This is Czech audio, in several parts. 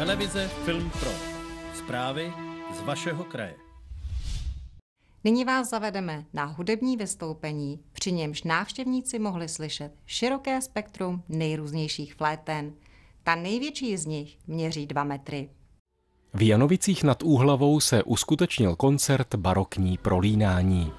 Televize Film Pro. Zprávy z vašeho kraje. Nyní vás zavedeme na hudební vystoupení, při němž návštěvníci mohli slyšet široké spektrum nejrůznějších fléten. Ta největší z nich měří 2 metry. V Janovicích nad Úhlavou se uskutečnil koncert barokní prolínání.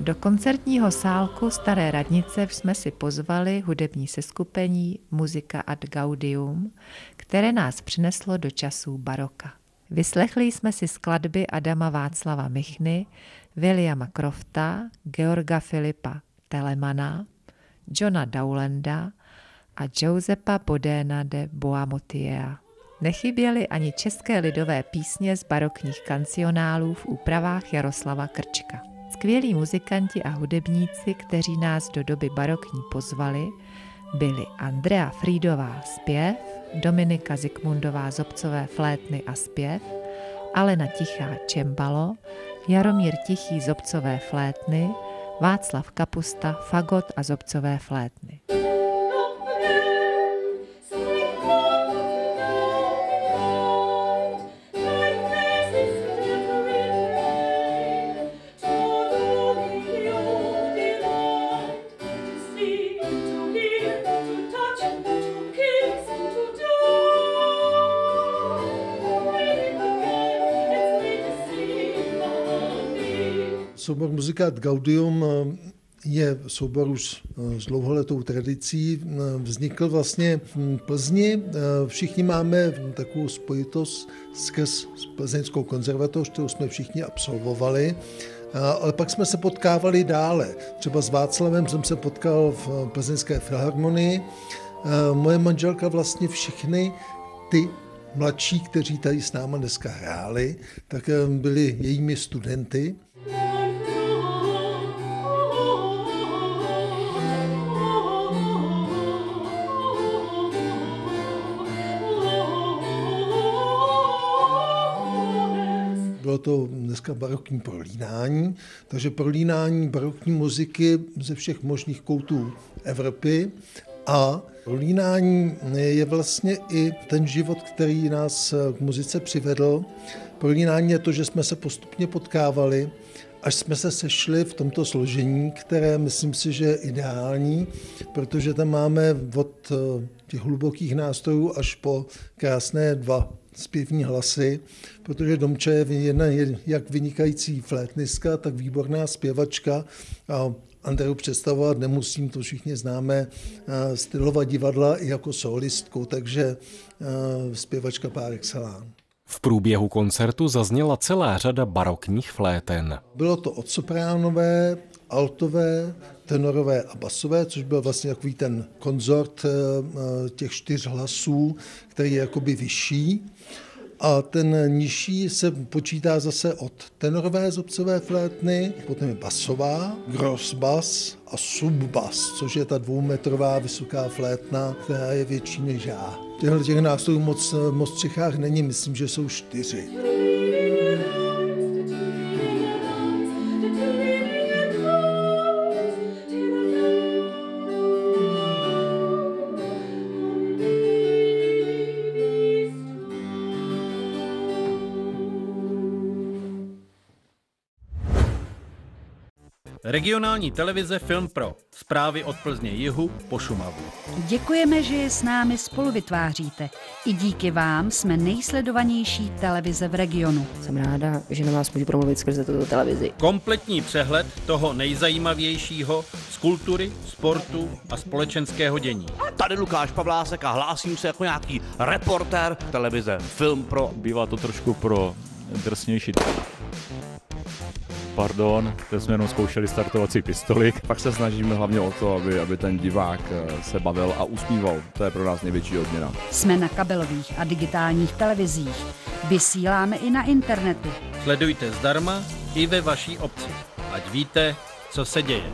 Do koncertního sálku Staré radnice jsme si pozvali hudební seskupení Muzika ad Gaudium, které nás přineslo do časů baroka. Vyslechli jsme si skladby Adama Václava Michny, Williama Crofta, Georga Filipa Telemana, Johna Dowlanda a Josepa Bodéna de Boamotiea. Nechyběly ani české lidové písně z barokních kancionálů v úpravách Jaroslava Krčka. Skvělí muzikanti a hudebníci, kteří nás do doby barokní pozvali, byli Andrea Frídová zpěv, Dominika Zikmundová zobcové flétny a zpěv, Alena Tichá čembalo, Jaromír Tichý zobcové flétny, Václav Kapusta fagot a zobcové flétny. Soubor Muzikát Gaudium eh, je soubor už eh, s dlouholetou tradicí. Eh, vznikl vlastně v Plzni. Všichni máme takovou spojitost skrz Plzeňskou konzervatoř, kterou jsme všichni absolvovali. Ale pak jsme se potkávali dále. Třeba s Václavem jsem se potkal v Plzeňské filharmonii. Moje manželka vlastně všechny ty mladší, kteří tady s náma dneska hráli, tak byli jejími studenty. To dneska barokní prolínání, takže prolínání barokní muziky ze všech možných koutů Evropy a prolínání je vlastně i ten život, který nás k muzice přivedl. Prolínání je to, že jsme se postupně potkávali, až jsme se sešli v tomto složení, které myslím si, že je ideální, protože tam máme od těch hlubokých nástrojů až po krásné dva zpěvní hlasy, protože Domče je jedna jak vynikající flétnistka, tak výborná zpěvačka a Andreu představovat nemusím, to všichni známe, stylova divadla i jako solistku, takže zpěvačka par excellence. V průběhu koncertu zazněla celá řada barokních fléten. Bylo to od sopránové, altové, tenorové a basové, což byl vlastně takový ten konzort těch čtyř hlasů, který je jakoby vyšší a ten nižší se počítá zase od tenorové zobcové flétny, potom je basová, grossbass a subbas, což je ta dvoumetrová vysoká flétna, která je větší než já. Těchto těch nástrojů moc, moc v Čechách není, myslím, že jsou čtyři. Regionální televize Film Pro. Zprávy od Plzně jihu po Šumavu. Děkujeme, že je s námi spolu vytváříte. I díky vám jsme nejsledovanější televize v regionu. Jsem ráda, že na vás můžu promluvit skrze tuto televizi. Kompletní přehled toho nejzajímavějšího z kultury, sportu a společenského dění. Tady Lukáš Pavlásek a hlásím se jako nějaký reportér televize Film Pro. Bývá to trošku pro drsnější pardon, teď jsme jenom zkoušeli startovací pistoli. Pak se snažíme hlavně o to, aby, aby ten divák eh, se bavil a usmíval. To je pro nás největší odměna. Jsme na kabelových a digitálních televizích. Vysíláme i na internetu. Sledujte zdarma i ve vaší obci. Ať víte, co se děje.